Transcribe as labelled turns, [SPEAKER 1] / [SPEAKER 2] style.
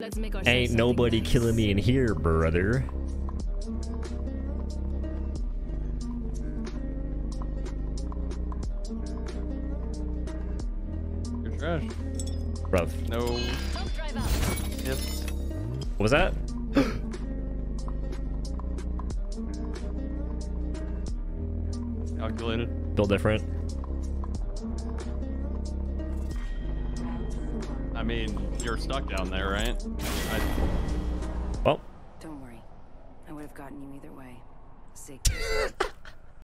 [SPEAKER 1] Let's make our
[SPEAKER 2] Ain't nobody killing me in here, brother.
[SPEAKER 3] You're trash.
[SPEAKER 2] Bruv.
[SPEAKER 3] No. Yep.
[SPEAKER 2] What was that?
[SPEAKER 3] Calculated.
[SPEAKER 2] Built different.
[SPEAKER 3] Mean, you're stuck down there, right? I,
[SPEAKER 2] Well,
[SPEAKER 4] Don't worry. I would have gotten you either way. Sig.